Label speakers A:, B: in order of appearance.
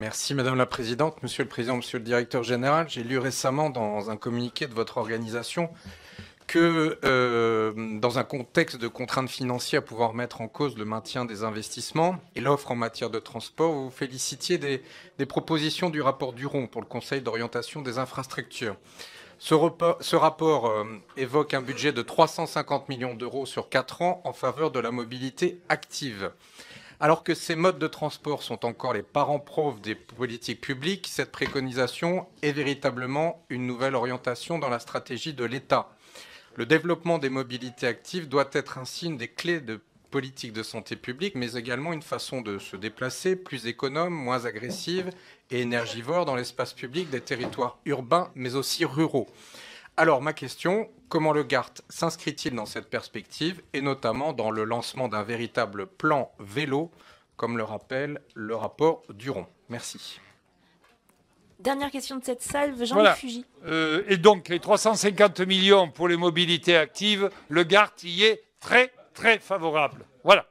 A: Merci Madame la Présidente, Monsieur le Président, Monsieur le Directeur Général. J'ai lu récemment dans un communiqué de votre organisation que euh, dans un contexte de contraintes financières pouvant remettre en cause le maintien des investissements et l'offre en matière de transport, vous félicitiez des, propositions du rapport Duron pour le Conseil d'orientation des infrastructures. Ce, rapport euh, évoque un budget de 350 millions d'euros sur quatre ans en faveur de la mobilité active. Alors que ces modes de transport sont encore les parents profs des politiques publiques, cette préconisation est véritablement une nouvelle orientation dans la stratégie de l'État. Le développement des mobilités actives doit être ainsi une des clés de politique de santé publique, mais également une façon de se déplacer plus économe, moins agressive et énergivore dans l'espace public des territoires urbains, mais aussi ruraux. Alors ma question, comment le GART s'inscrit-il dans cette perspective et notamment dans le lancement d'un véritable plan vélo, comme le rappelle le rapport Duron? Merci.
B: Dernière question de cette salle, Jean-Luc Fugy.
C: Euh, et donc les 350 millions pour les mobilités actives, le GART y est très très favorable. Voilà.